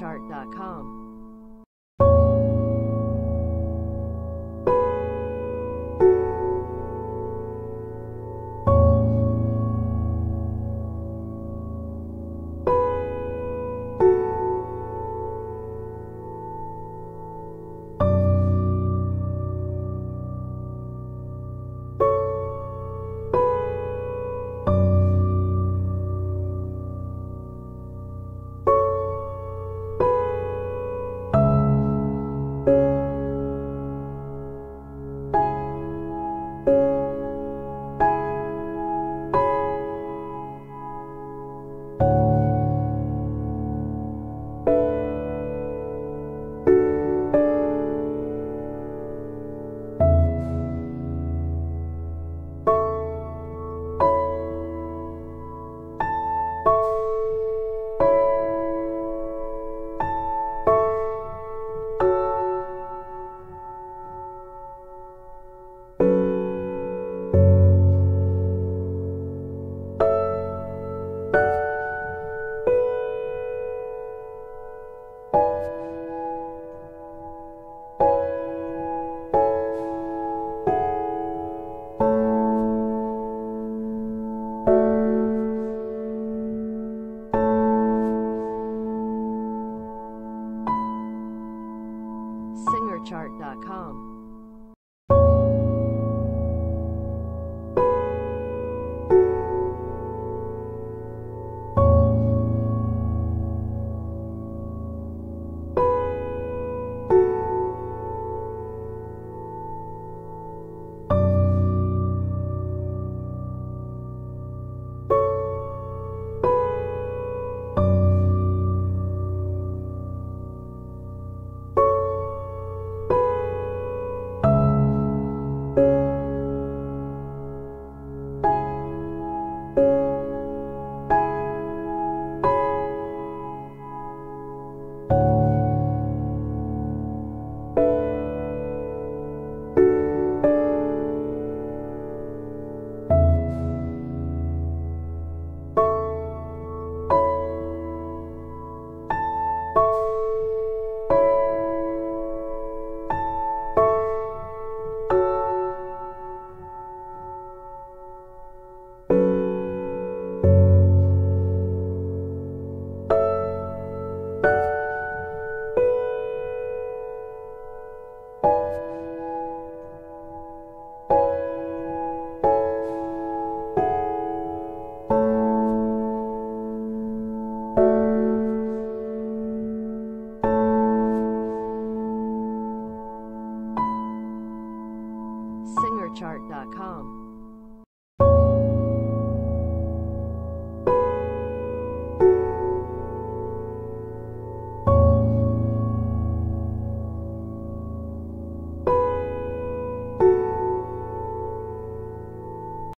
chart.com.